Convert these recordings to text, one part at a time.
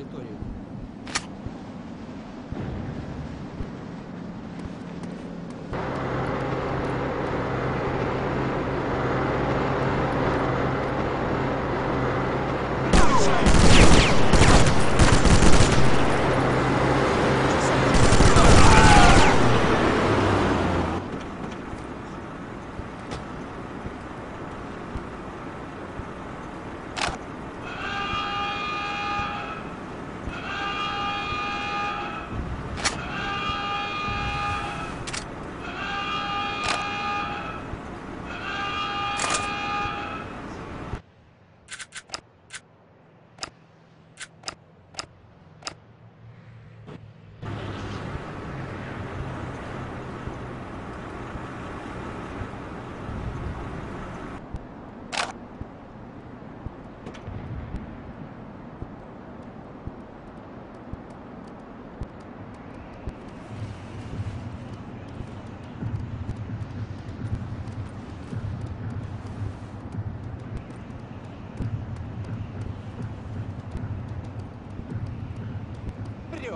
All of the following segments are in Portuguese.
территории.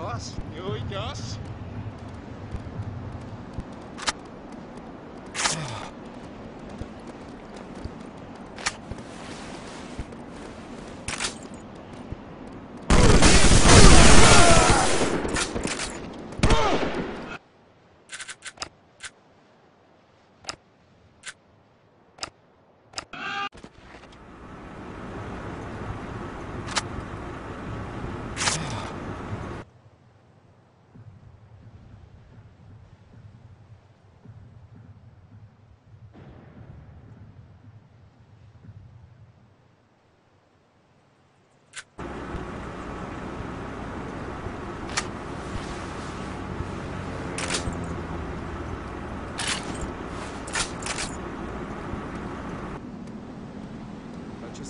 nós, eu e nós.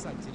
Santi